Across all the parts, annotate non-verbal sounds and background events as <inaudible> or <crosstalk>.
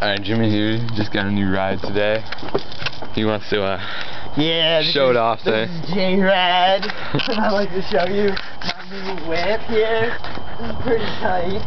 Alright, Jimmy here just got a new ride today. He wants to uh, Yeah, show is, it off this there. is J-Rad. <laughs> I'd like to show you my new whip here. This is pretty tight.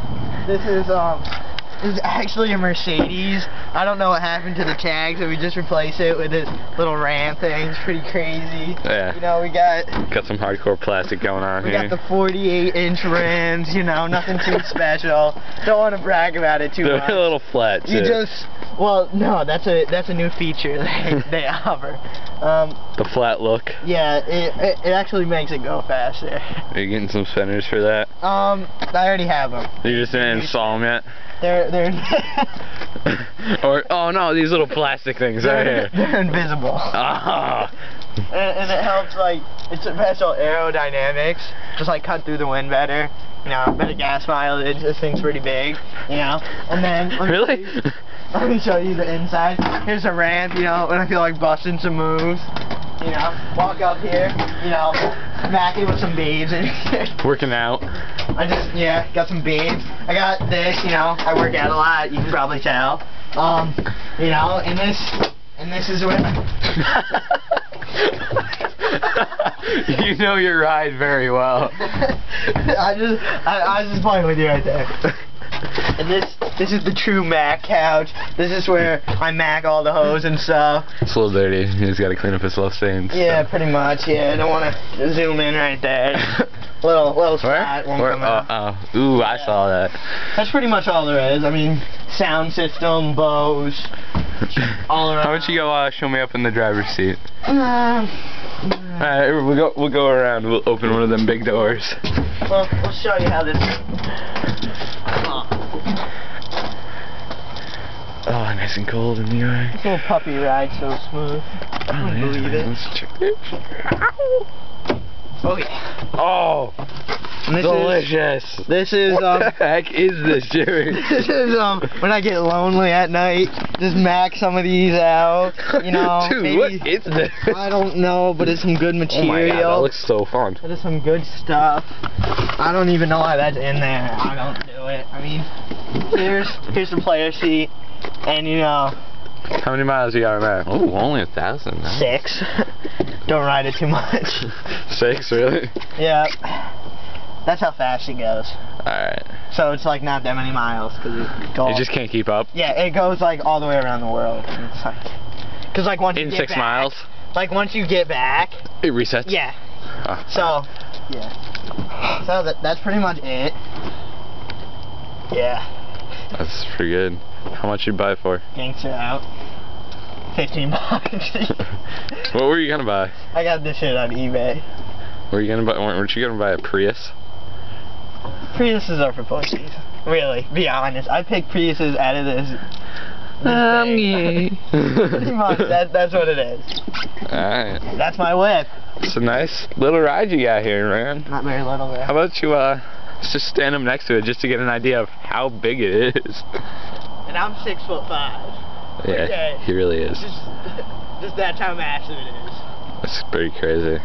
This is, um, this is actually a Mercedes. I don't know what happened to the tag, so we just replaced it with this little ram thing. It's pretty crazy. Yeah. You know, we got Got some hardcore plastic going on we here. got the 48 inch rims, you know, nothing too <laughs> special. Don't want to brag about it too They're much. a little flat You just, well, no, that's a that's a new feature <laughs> they, they <laughs> offer. Um, the flat look. yeah, it, it it actually makes it go faster. Are you getting some spinners for that? Um, I already have them. You just didn't install them yet? They're <laughs> or oh no, these little plastic things right here. they're invisible. <laughs> Ah. And, and it helps like it's a special aerodynamics, just like cut through the wind better. You know, better gas mileage. This thing's pretty big. You know, and then Really? Let me show you the inside. Here's a ramp, you know, when I feel like busting some moves. You know, walk up here, you know, smack it with some beads. and <laughs> Working out. I just, yeah, got some babes. I got this, you know, I work out a lot, you can probably tell. Um, you know, and this, and this is what, <laughs> you know your ride very well. <laughs> I just, I, I was just playing with you right there. And this, this is the true Mac couch. This is where I Mac all the hoes and stuff. It's a little dirty. He's got to clean up his little stains. Yeah, pretty much. Yeah, I don't want to zoom in right there. <laughs> little, little Where? spot won't Where? come out. Oh, oh. Ooh, I saw that. That's pretty much all there is. I mean, sound system, Bose, all around. How about you go uh, show me up in the driver's seat? Uh, Alright, we'll go we'll go around. We'll open one of them big doors. well, we'll show you how this. Oh, Oh, nice and cold in New York. this little puppy ride so smooth. Oh, I yeah, believe it. Let's check this. Okay. Oh, And this delicious. Is, this is what um. the heck is this, Jerry? <laughs> This is um when I get lonely at night, just mac some of these out. You <laughs> know, Dude, maybe what is this? I don't know, but it's some good material. Oh my god, that looks so fun. That is some good stuff. I don't even know why that's in there. I don't do it. I mean, here's here's the player seat, and you know, How many miles you got on that? Oh, only a thousand. huh? six. <laughs> don't ride it too much. <laughs> Six, really? yeah, that's how fast it goes. Alright. So it's like not that many miles because it goes. You just can't keep up? yeah, it goes like all the way around the world. And it's like, cause like once you In get six back, miles? Like once you get back, It resets? yeah. Oh. So, yeah. So that that's pretty much it. Yeah. That's pretty good. How much you buy for? Gangster out. 15 bucks. <laughs> What were you gonna buy? I got this shit on eBay. Were you gonna buy? Weren't you gonna buy a Prius? Priuses are for pussies. Really, be honest. I picked Priuses out of this. this Um, thing. <laughs> Pretty much, that, that's what it is. Alright. That's my whip. It's a nice little ride you got here, man. Not very little there. How about you, uh, just stand up next to it just to get an idea of how big it is. And I'm six foot five. Yeah, Okay. he really is. Just, <laughs> just that's how massive it is. That's pretty crazy.